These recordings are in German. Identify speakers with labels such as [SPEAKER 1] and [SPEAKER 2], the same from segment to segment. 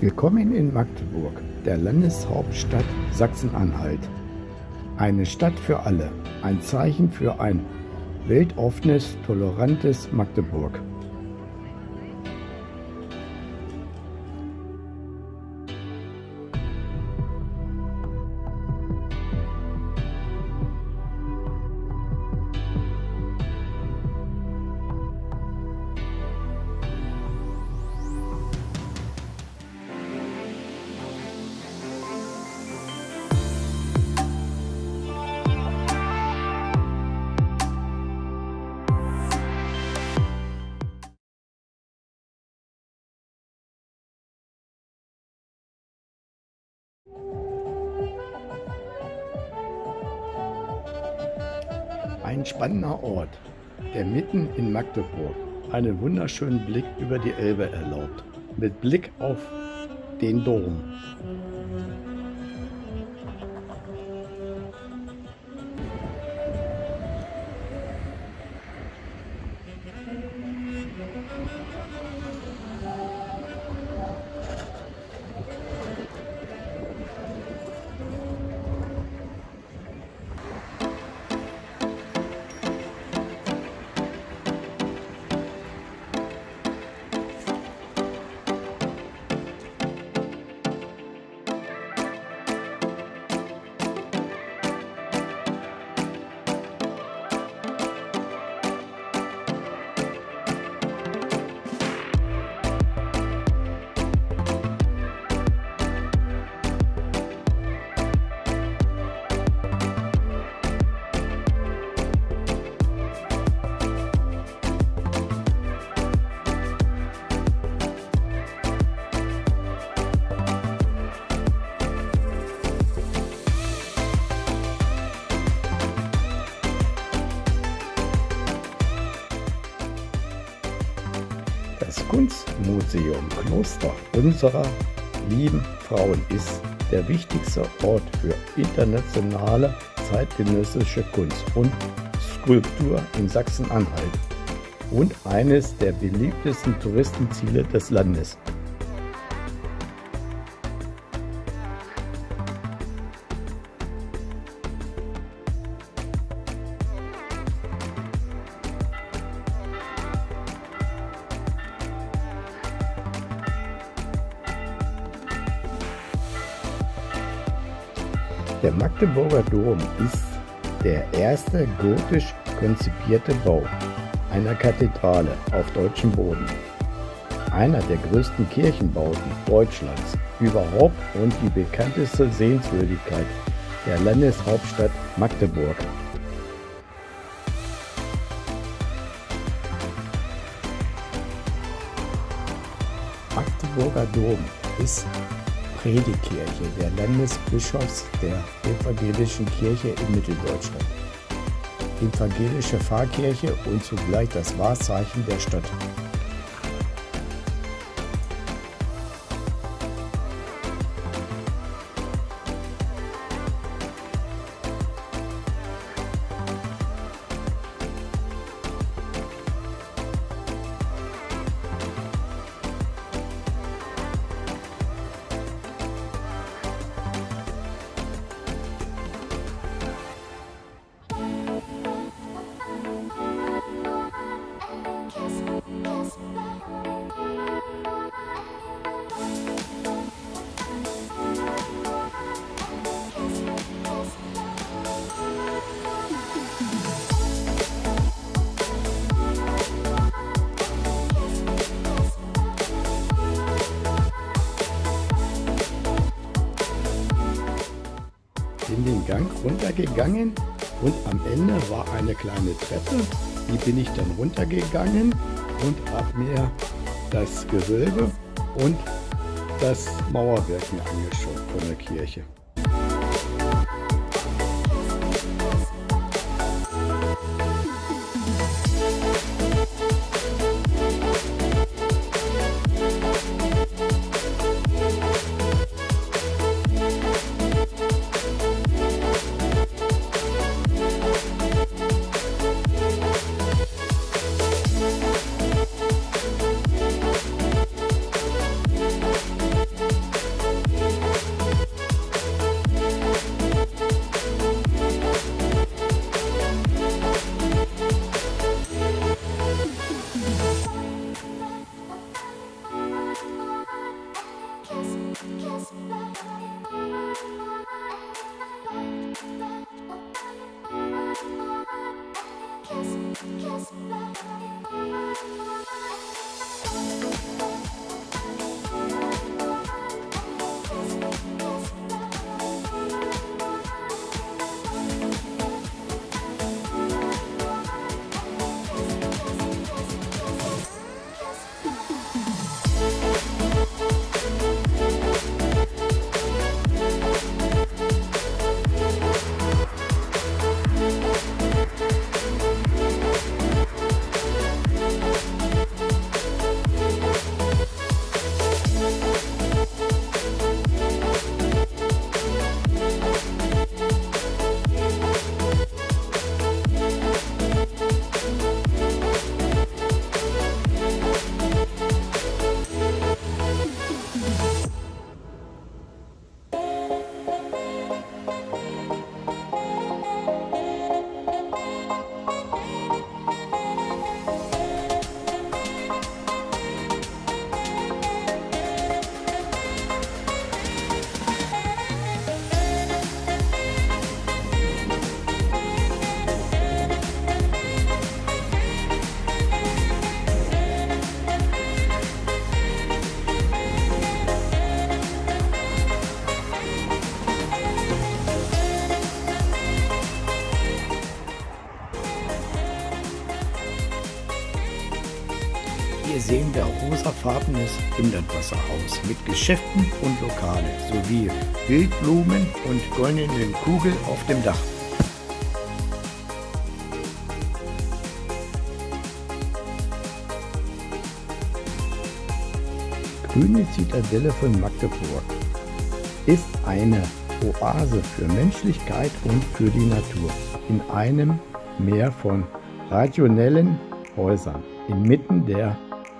[SPEAKER 1] Willkommen in Magdeburg, der Landeshauptstadt Sachsen-Anhalt. Eine Stadt für alle, ein Zeichen für ein weltoffenes, tolerantes Magdeburg. Ein spannender Ort, der mitten in Magdeburg einen wunderschönen Blick über die Elbe erlaubt, mit Blick auf den Dom. Kunstmuseum Kloster unserer lieben Frauen ist der wichtigste Ort für internationale zeitgenössische Kunst und Skulptur in Sachsen-Anhalt und eines der beliebtesten Touristenziele des Landes. Der Magdeburger Dom ist der erste gotisch konzipierte Bau einer Kathedrale auf deutschem Boden. Einer der größten Kirchenbauten Deutschlands überhaupt und die bekannteste Sehenswürdigkeit der Landeshauptstadt Magdeburg. Magdeburger Dom ist Predigtkirche der Landesbischofs der Evangelischen Kirche in Mitteldeutschland. Evangelische Pfarrkirche und zugleich das Wahrzeichen der Stadt. Runtergegangen und am Ende war eine kleine Treppe. Die bin ich dann runtergegangen und habe mir das Gewölbe und das Mauerwerk mir angeschaut von der Kirche. Christmas. Hier sehen wir rosafarbenes Hundertwasserhaus mit Geschäften und Lokale sowie Wildblumen und goldenen Kugel auf dem Dach. Grüne Zitadelle von Magdeburg ist eine Oase für Menschlichkeit und für die Natur in einem Meer von rationellen Häusern inmitten der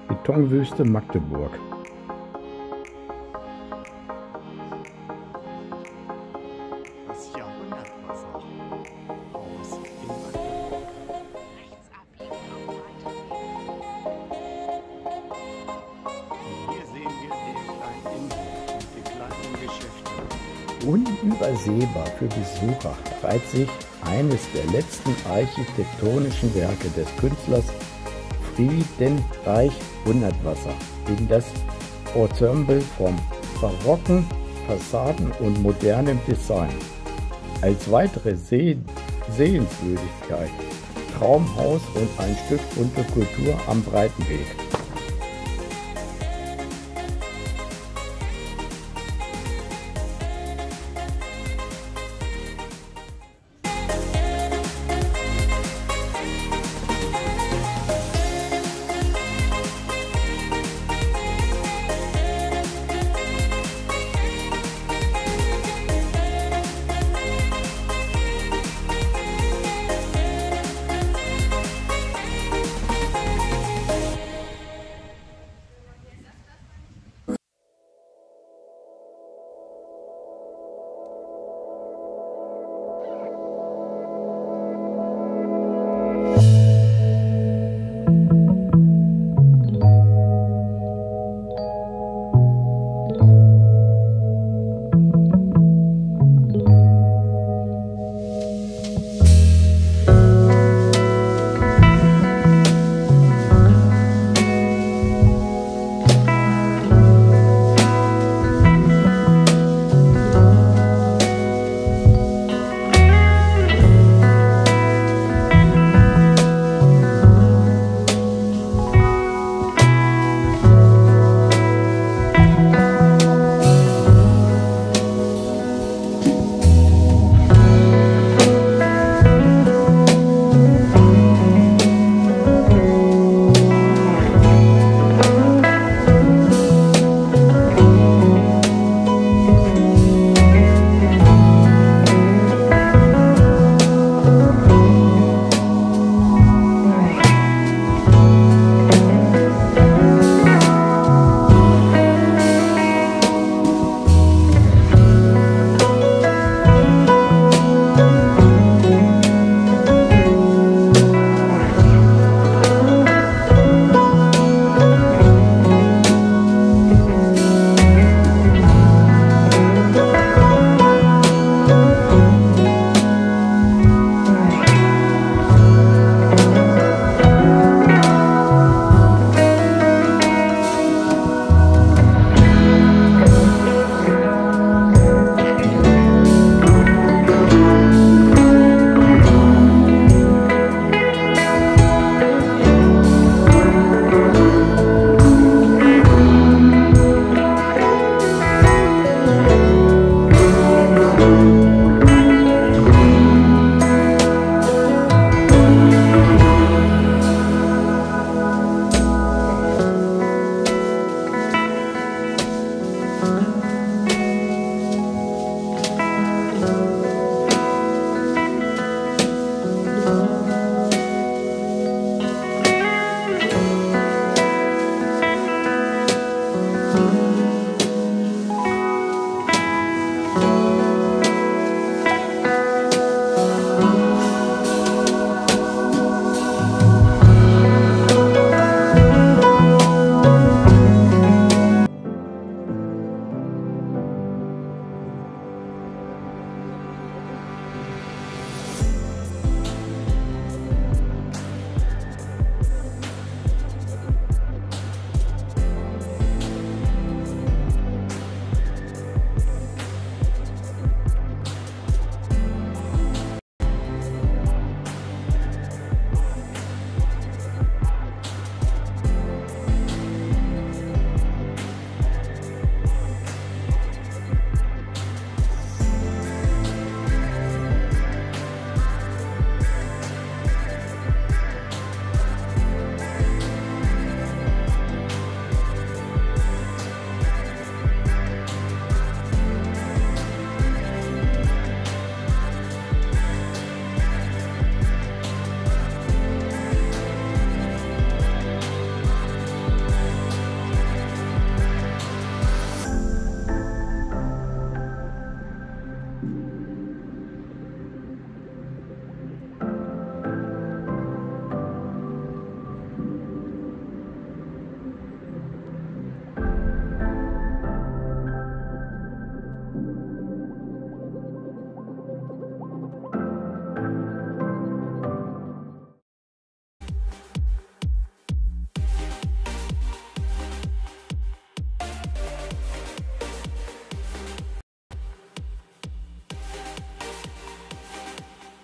[SPEAKER 1] Betonwüste Magdeburg. Das Jahrhundertwasserhaus in Magdeburg.
[SPEAKER 2] Rechts abbiegen auf Weiterweg.
[SPEAKER 1] Hier sehen wir den kleinen Innenhof und die kleinen Geschäfte. Unübersehbar für Besucher reiht sich eines der letzten architektonischen Werke des Künstlers Friedenreich Hundertwasser in das Ensemble von barocken Fassaden und modernem Design. Als weitere Seh Sehenswürdigkeit Traumhaus und ein Stück Unterkultur am Breitenweg.